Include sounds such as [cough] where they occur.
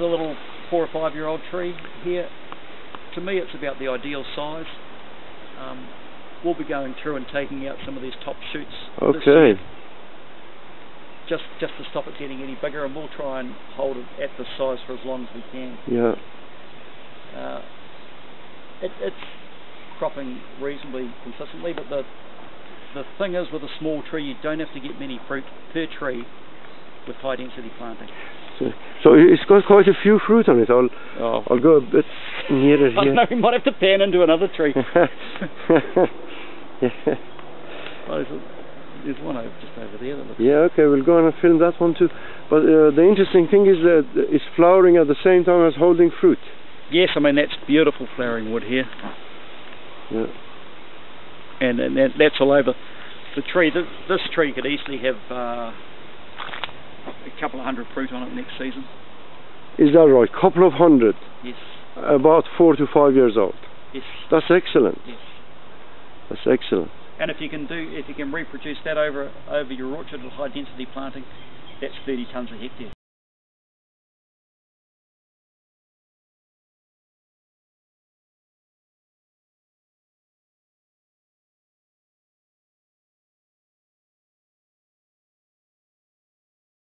a little four or five year old tree here. To me, it's about the ideal size. Um, we'll be going through and taking out some of these top shoots. Okay. Just just to stop it getting any bigger, and we'll try and hold it at this size for as long as we can. Yeah. Uh, it, it's cropping reasonably consistently, but the the thing is with a small tree, you don't have to get many fruit per tree with high density planting. So, so it's got quite a few fruit on it. I'll Oh, I'll go a bit nearer [laughs] here. Know we might have to pan into another tree. [laughs] [laughs] yeah. Oh, there's, one over, just over there. That looks, yeah, okay, we'll go on and film that one too. But uh, the interesting thing is that it's flowering at the same time as holding fruit. yes, I mean that's beautiful flowering wood here, Yeah. and, and that, that's all over the tree. This, this tree could easily have uh, a couple of hundred fruit on it next season. Is that right? Couple of hundred, Yes, about four to five years old. yes, That's excellent. yes. That's excellent. And if you can do, if you can reproduce that over over your orchard with high density planting, that's 30 tons a hectare.